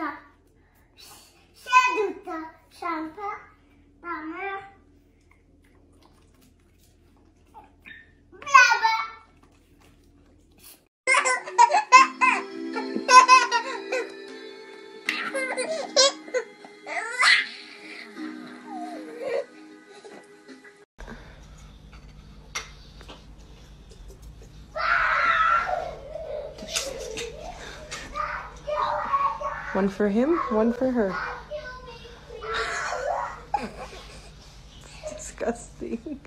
seduta, seduta, sempre, mamma. Brava! One for him, one for her. Disgusting.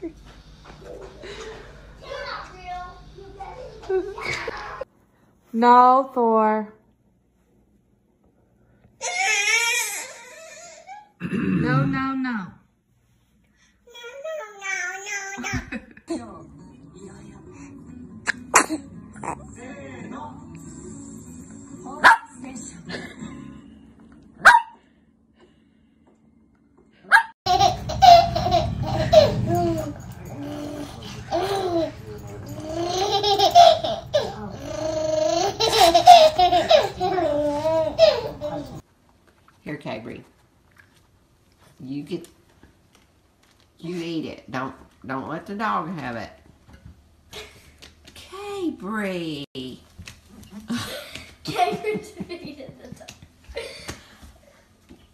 No, Thor. No, no, no. Eat it. Don't don't let the dog have it. Cadbury.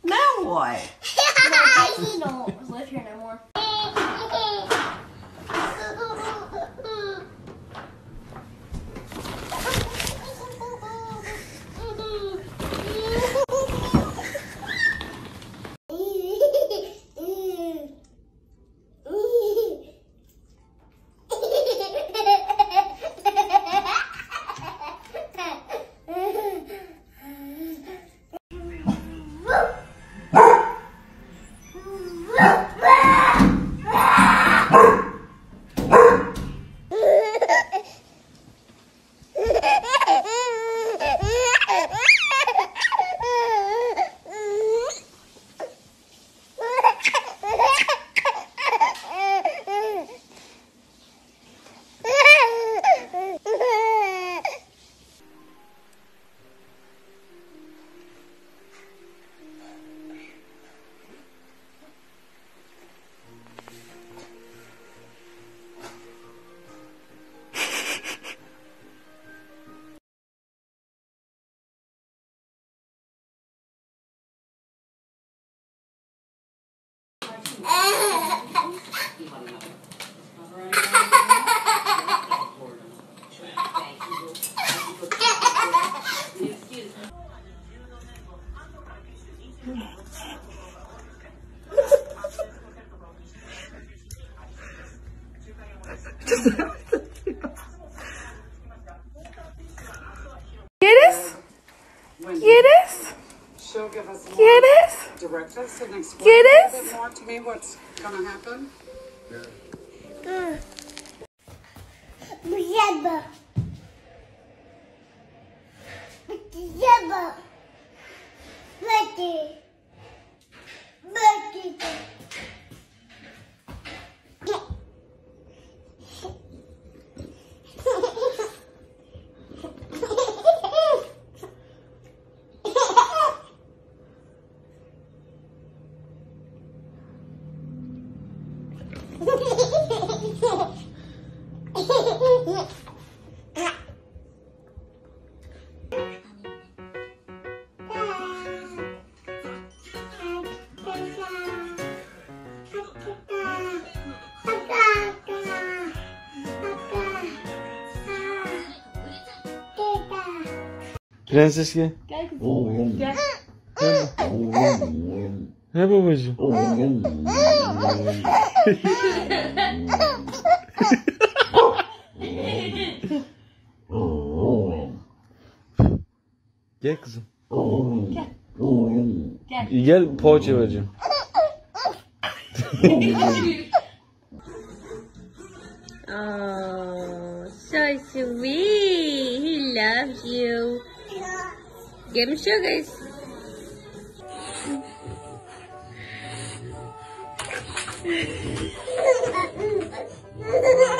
Now what? Tyson don't live here no more. Get us? She'll give us more Get us? directives and explain Get a us? little bit more to me what's gonna happen. Zebra. Zebra. Lucky. Lucky. Prensesje. Kijk eens. Hè babacığım? Gel kızım. Gel. Gel poğaça vereceğim. Oh, so sweet. loves you. Give him sugars.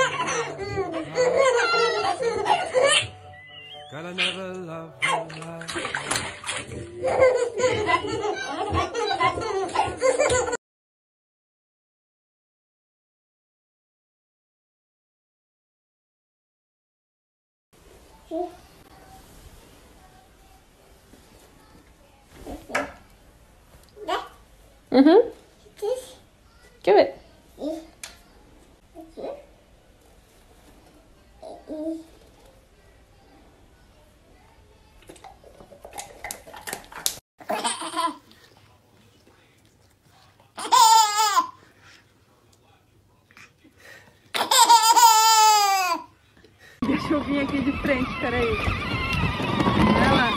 Mm-hmm. Give it. Deixa vir aqui de frente, peraí. Vai lá.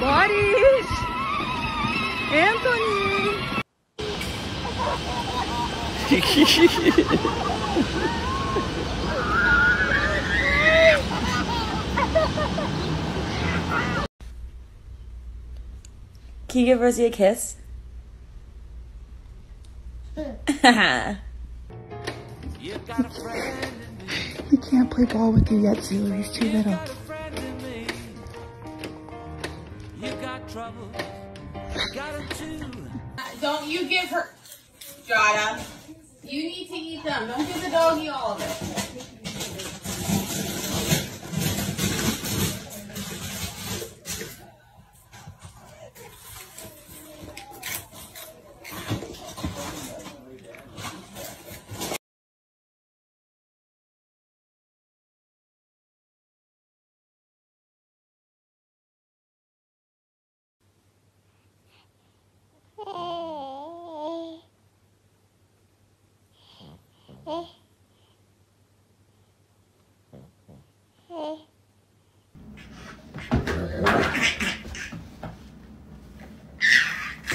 Boris! Anthony! Can you give Rosie a kiss? you got a friend We can't play ball with you yet, Zulu. He's too little. Don't you give her, Jada. You need to eat them. Don't give the doggy all of it.